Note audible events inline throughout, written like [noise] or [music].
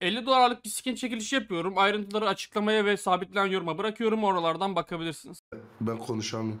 50 dolarlık bir skin çekilişi yapıyorum. Ayrıntıları açıklamaya ve sabitlenen yoruma bırakıyorum. Oralardan bakabilirsiniz. Ben konuşamıyorum.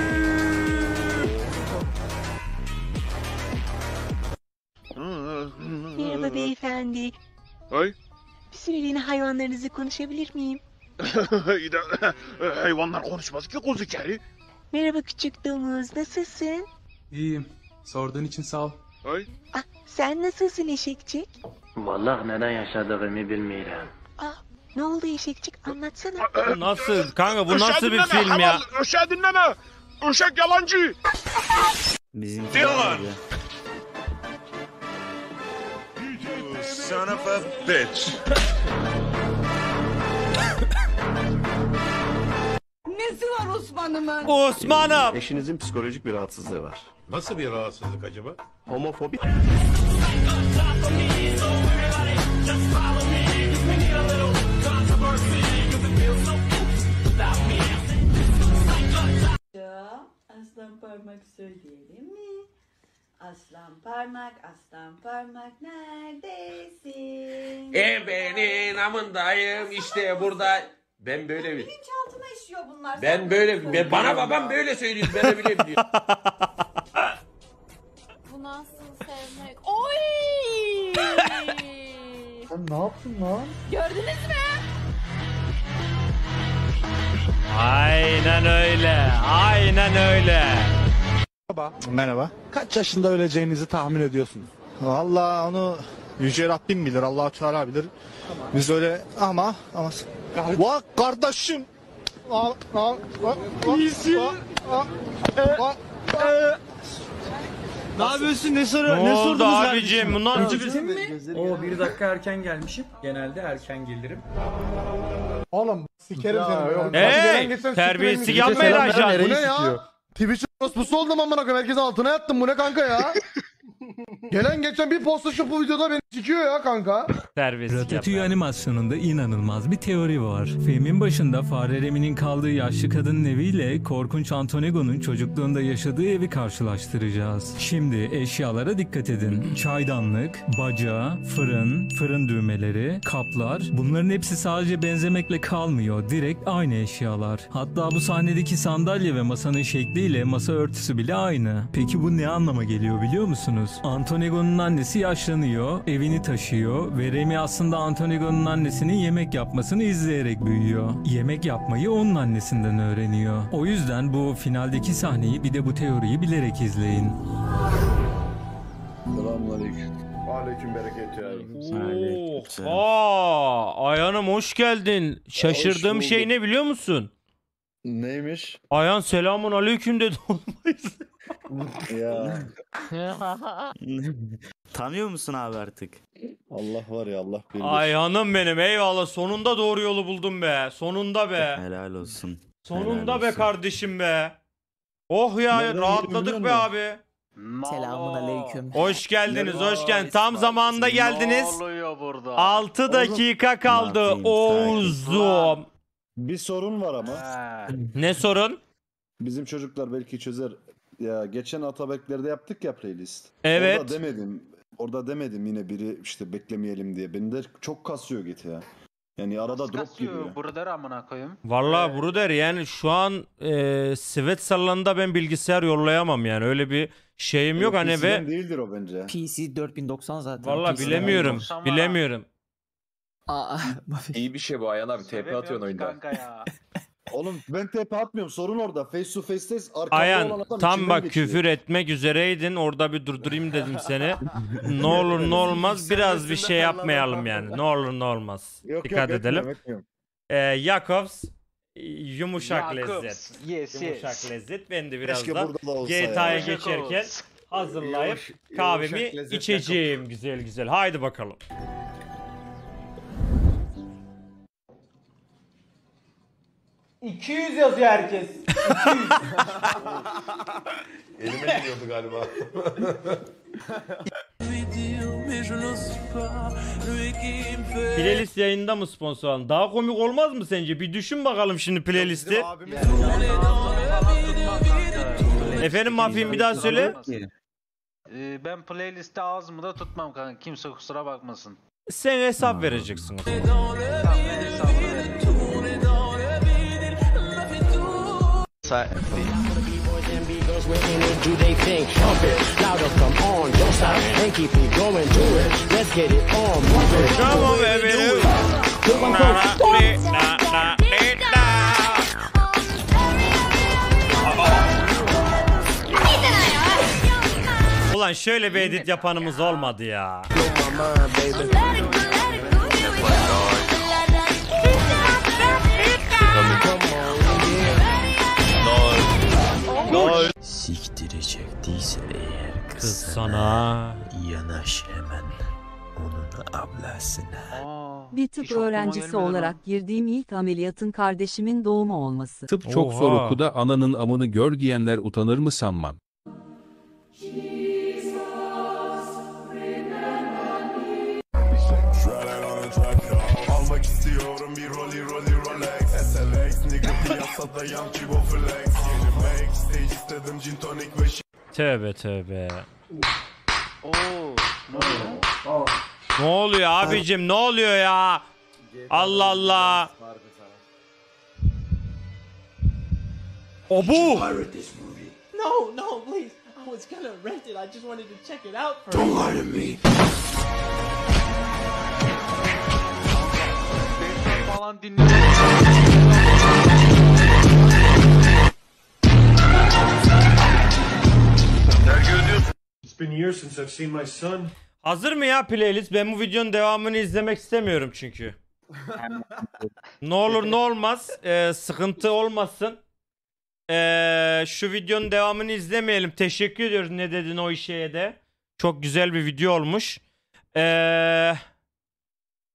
Merhaba beyefendi. Ay. Bir süreliğine hayvanlarınızı konuşabilir miyim? [laughs] [laughs] Hayvanlar konuşmaz ki kuzu keri. Merhaba küçük domuz, nasılsın? İyiyim. Sorduğun için sağ ol. Ay. Ah, sen nasılsın eşekçik? Vallahi neden yaşadığımı bilmiyorum. Ah, ne oldu eşekçik? Anlatsana. [coughs] Bu nasıl? Kanka bu nasıl bir film ya? Uşağı dinleme. Uşak yalancı. Bizim Diyorlar. Son of a bitch. Nesi var Osman'ımın? Osman'ım. Eşinizin psikolojik bir rahatsızlığı var. Nasıl bir rahatsızlık acaba? Homofobi. Aslan parmak söyleyelim mi? Aslan parmak, aslan parmak neredesin? Ebenin amındayım işte burada. Ben böyle bir... Bilinçaltıma işiyor bunlar. Ben böyle ben, bana babam böyle söylüyor. Ben bile biliyorum. Bu nasıl sevmek? Oy! Sen ne yaptın lan? Gördünüz mü? Aynen öyle. Aynen öyle. Merhaba. Kaç yaşında öleceğinizi tahmin ediyorsunuz? Vallahi onu Yüce Rabbim bilir, Allah Teala bilir. Biz öyle ama ama Vay kardeşim. İyisin. Ne yapıyorsun? Ne soru? Ne oldu abicim? Bu nasıl O bir dakika erken gelmişim. Genelde erken gelirim. Oğlum sikerim seni. Hey! Terbiyesizlik yapmayın ajan. Bu ne ya? Twitch'in orospusu oldum amına koyayım. Herkes altına yattım. Bu ne kanka ya? [laughs] Gelen geçen bir posta şu bu videoda beni sikiyor ya kanka. Terbiyesizlik Ratatouille animasyonunda inanılmaz bir teori var. Filmin başında Fare Remi'nin kaldığı yaşlı kadının eviyle korkunç Antonego'nun çocukluğunda yaşadığı evi karşılaştıracağız. Şimdi eşyalara dikkat edin. Çaydanlık, baca, fırın, fırın düğmeleri, kaplar bunların hepsi sadece benzemekle kalmıyor. Direkt aynı eşyalar. Hatta bu sahnedeki sandalye ve masanın şekliyle masa örtüsü bile aynı. Peki bu ne anlama geliyor biliyor musunuz? Antonego'nun annesi yaşlanıyor, evini taşıyor ve Remy aslında Antonego'nun annesinin yemek yapmasını izleyerek büyüyor. Yemek yapmayı onun annesinden öğreniyor. O yüzden bu finaldeki sahneyi bir de bu teoriyi bilerek izleyin. Aleyküm bereket ya. Oha! Ayhan'ım hoş geldin. Şaşırdığım Hoş şey ne biliyor musun? Neymiş? Ayhan selamun aleyküm dedi. [laughs] Ya [laughs] Tanıyor musun abi artık? Allah var ya Allah bilir. Ayhan'ım benim eyvallah sonunda doğru yolu buldum be. Sonunda be. Helal olsun. Sonunda Helal be olsun. kardeşim be. Oh ya Nereden rahatladık be abi. Selamun aleyküm. Hoş geldiniz hoş geldiniz. Tam zamanında geldiniz. oluyor burada? 6 dakika kaldı. Ne Oğuzum. Bir sorun var ama. Ne sorun? Bizim çocuklar belki çözer. Ya geçen Atabekler'de yaptık ya playlist. Evet. Orada demedim. Orada demedim yine biri işte beklemeyelim diye. Beni de çok kasıyor git ya. Yani arada drop giriyor. Burada amına koyayım. Vallahi bruder yani şu an e, Svetsalan'da ben bilgisayar yollayamam yani öyle bir şeyim yok hani PC'den ve değildir o bence. PC 4090 zaten. vallahi PC'den bilemiyorum. Bilemiyorum. Aa, [laughs] İyi bir şey bu Ayhan abi. TP atıyorsun oyunda. Kanka ya. [laughs] Oğlum ben TP atmıyorum sorun orada. Face to face'teyiz. Arkamda olan Ayhan adam tam bak geçiyor. küfür etmek üzereydin. Orada bir durdurayım dedim seni. ne olur ne olmaz biraz bir şey yapmayalım yani. Ne olur ne olmaz. Yok, Dikkat yok, edelim. etmiyorum. Ee, Jakobs yumuşak Jakobs, lezzet. yes, Yumuşak yes. lezzet. Ben de biraz Keşke da burada da olsa ya. GTA'ya geçerken hazırlayıp kahvemi içeceğim güzel güzel. Haydi bakalım. Yazıyor herkes. Elime gidiyordu galiba. Playlist yayında mı sponsor olan? Daha komik olmaz mı sence? Bir düşün bakalım şimdi playlisti. Efendim Mafin bir daha söyle. Ee, ben playlisti ağzımda tutmam kanka. Kimse kusura bakmasın. Sen hesap vereceksin. o zaman. Tamam, ben hesabı veririm. Come on baby. Na, na, na, na. Ulan şöyle bir edit yapanımız olmadı ya. Siktirecektiyse eğer Kız sana yanaş hemen onun ablasına. Bir hiç tıp aklıma öğrencisi gelmedi olarak girdiğim ilk ameliyatın kardeşimin doğumu olması. Tıp çok zor Oha. okuda, ananın amını gör diyenler utanır mı sanmam. Almak istiyorum bir Rolex SLX piyasada yan kibo flex Yeni make stage istedim gin tonic ve Tövbe tövbe. Oo, ne oluyor? Ne oluyor abicim ne oluyor ya? Allah Allah. O bu. No, no, please. I was gonna rent it. I just wanted to check it out first. Don't lie to me falan dinliyorum. Been years since I've seen my son Hazır mı ya playlist? Ben bu videonun devamını izlemek istemiyorum çünkü. [laughs] ne olur ne olmaz. Ee, sıkıntı olmasın. Ee, şu videonun devamını izlemeyelim. Teşekkür ediyoruz ne dedin o işe de. Çok güzel bir video olmuş. Ee,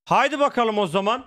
haydi bakalım o zaman.